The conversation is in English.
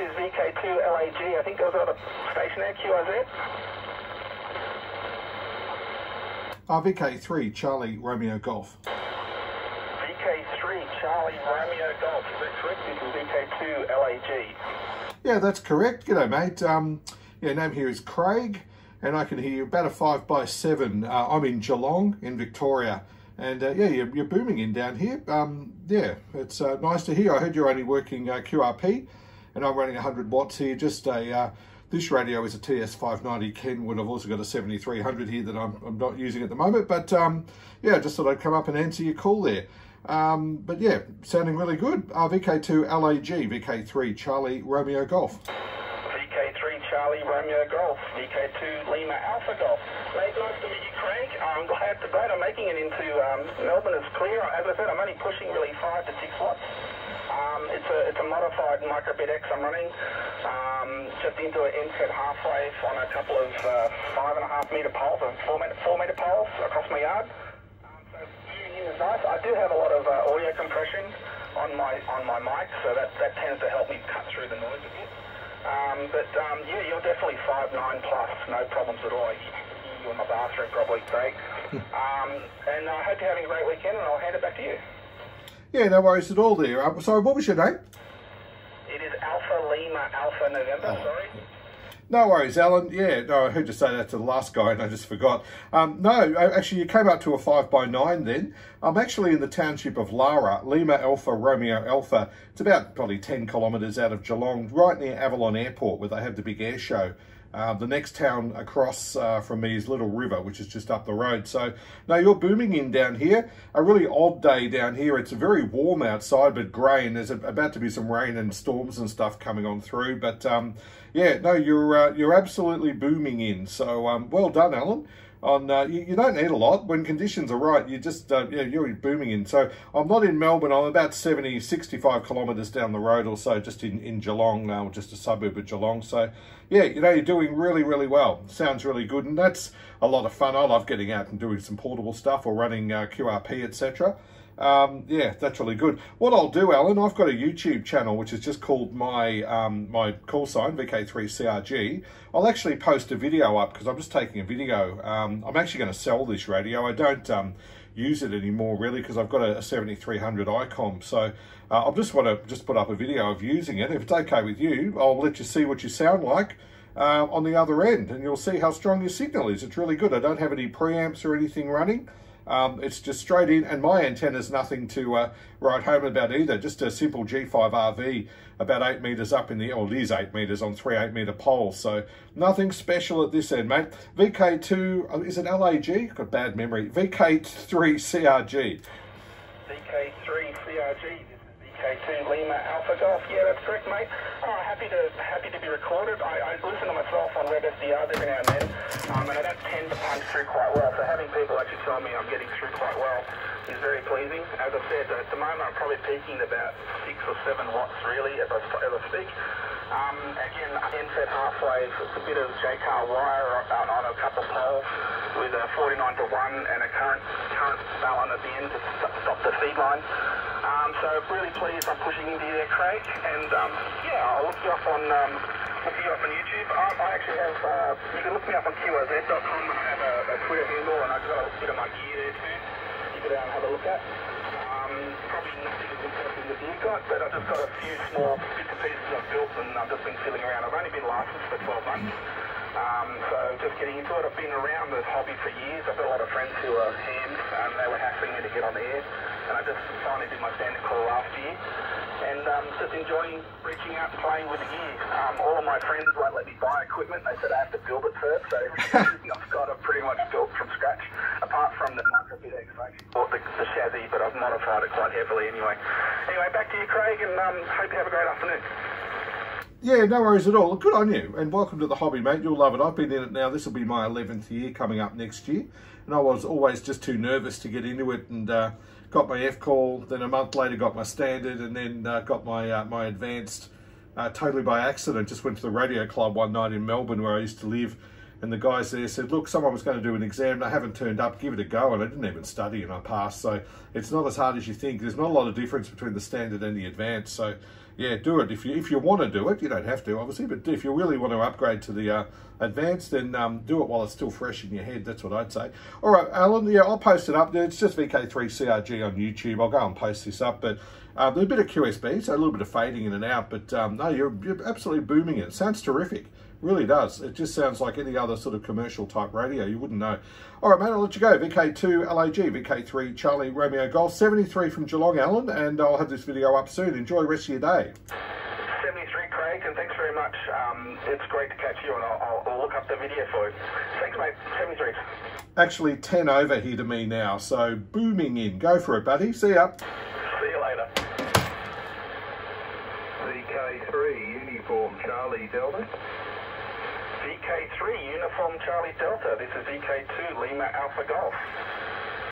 is VK2 LAG. I think there was another station there, QRZ. Uh, VK3 Charlie Romeo Golf. VK3 Charlie Romeo Golf. Is that correct? This is VK2 LAG. Yeah, that's correct. G'day, mate. Um, yeah, name here is Craig, and I can hear you about a five by seven. Uh, I'm in Geelong, in Victoria, and uh, yeah, you're, you're, booming in down here. Um, yeah, it's uh, nice to hear. I heard you're only working uh, QRP, and I'm running 100 watts here. Just a uh, this radio is a TS590 Kenwood. I've also got a 7300 here that I'm, I'm not using at the moment, but um, yeah, just thought I'd come up and answer your call there. Um, but yeah, sounding really good. Uh, VK2 LAG, VK3 Charlie Romeo Golf. VK3 Charlie Romeo Golf, VK2 Lima Alpha Golf. Mate, nice to meet you, Craig. I'm glad, glad I'm making it into um, Melbourne as clear. As I said, I'm only pushing really 5 to 6 watts. Um, it's a it's a modified uBITX I'm running, um, just into an end-fed half wave on a couple of uh, five and a half meter poles, or four meter, four meter poles across my yard is nice. I do have a lot of uh, audio compression on my on my mic, so that, that tends to help me cut through the noise a bit. Um, but um, yeah, you're definitely five nine plus, no problems at all. You in my bathroom probably, Craig. um, and I hope you're having a great weekend, and I'll hand it back to you. Yeah, no worries at all there. Uh, sorry, what was your name? It is Alpha Lima Alpha November, oh. sorry. No worries, Alan. Yeah, no, I heard you say that to the last guy and I just forgot. Um, no, actually, you came up to a 5 by 9 then. I'm actually in the township of Lara, Lima Alpha, Romeo Alpha. It's about probably 10 kilometres out of Geelong, right near Avalon Airport, where they have the big air show. Uh, the next town across uh, from me is Little River, which is just up the road. So, no, you're booming in down here. A really odd day down here. It's very warm outside, but grey, and there's about to be some rain and storms and stuff coming on through. But, um, yeah, no, you're uh, you're absolutely booming in. So, um, well done, Alan on uh, you, you, don't need a lot. When conditions are right you just uh, yeah you're booming in. So i'm not in melbourne. I'm about 70 65 kilometers down the road or so just in in geelong now just a suburb of geelong. So yeah you know you're doing really really well. Sounds really good. And that's a lot of fun i love getting out and doing some portable stuff or running uh, qrp etc um, yeah, that's really good. What I'll do, Alan, I've got a YouTube channel which is just called my um, my call sign VK3CRG. I'll actually post a video up because I'm just taking a video. Um, I'm actually going to sell this radio. I don't um, use it anymore really because I've got a, a 7300 ICOM. So uh, I just want to just put up a video of using it. If it's okay with you, I'll let you see what you sound like. Uh, on the other end and you'll see how strong your signal is. It's really good. I don't have any preamps or anything running. Um, it's just straight in, and my antenna's nothing to uh, write home about either. Just a simple G5RV about eight meters up in the, or it is eight meters on three eight meter poles. So nothing special at this end, mate. VK2, uh, is it LAG? Got bad memory. VK3CRG. VK3CRG. VK2 Lima Alpha Golf. Yeah, that's correct, mate. Oh, happy to happy to be recorded. I, I listen to myself on WebSDR every now and then, um, and I don't tend to punch through quite well. So having people actually tell me I'm getting through quite well is very pleasing. As I said, at the moment I'm probably peaking about six or seven watts really as I, as I speak. Um, again, end-fed half wave, it's a bit of Jaycar wire on, on a couple of poles with a 49 to 1 and a current current balun at the end to stop the feed line. Um, so really pleased I'm pushing into there, Craig. And um, yeah, I'll look you up on um, look you up on YouTube. I, actually have uh, you can look me up on QRZ.com. I have a, a Twitter handle, and I've got a bit of my gear there too. You can have a look at. Um, probably nothing as interesting as you've got, but I've just got a few small bits and pieces I've built, and I've just been filling around. I've only been licensed for 12 months. Um, so just getting into it, I've been around the hobby for years. I've got a lot of friends who are hams, and they were hassling me to get on the air and I just finally did my standard call last year. And um, just enjoying reaching out and playing with the gear. Um, all of my friends won't let me buy equipment. They said I have to build it first. So everything I've got, I've pretty much built from scratch. Apart from the uBITX, I bought the, the chassis, but I've modified it quite heavily anyway. Anyway, back to you, Craig, and um, hope you have a great afternoon. Yeah, no worries at all. Good on you, and welcome to the hobby, mate. You'll love it. I've been in it now. This will be my 11th year coming up next year, and I was always just too nervous to get into it, and uh, got my F call. Then a month later, got my standard, and then uh, got my uh, my advanced. Uh, totally by accident, just went to the radio club one night in Melbourne where I used to live, and the guys there said, "Look, someone was going to do an exam, I haven't turned up. Give it a go." And I didn't even study, and I passed. So it's not as hard as you think. There's not a lot of difference between the standard and the advanced. So yeah, do it if you if you want to do it. You don't have to, obviously, but if you really want to upgrade to the uh, advanced, then um, do it while it's still fresh in your head. That's what I'd say. All right, Alan. Yeah, I'll post it up. It's just VK3CRG on YouTube. I'll go and post this up, but. Um, there's a bit of QSB, so a little bit of fading in and out, but um, no, you're, you're absolutely booming it. Sounds terrific. Really does. It just sounds like any other sort of commercial type radio. You wouldn't know. All right, mate, I'll let you go. VK2 LAG, VK3 Charlie Romeo Golf, 73 from Geelong, Alan, and I'll have this video up soon. Enjoy the rest of your day. 73, Craig, and thanks very much. Um, it's great to catch you, and I'll, I'll, look up the video for you. Thanks, mate. 73. Actually, 10 over here to me now, so booming in. Go for it, buddy. See ya. See you later. VK3 Uniform Charlie Delta. VK3 Uniform Charlie Delta. This is VK2 Lima Alpha Golf.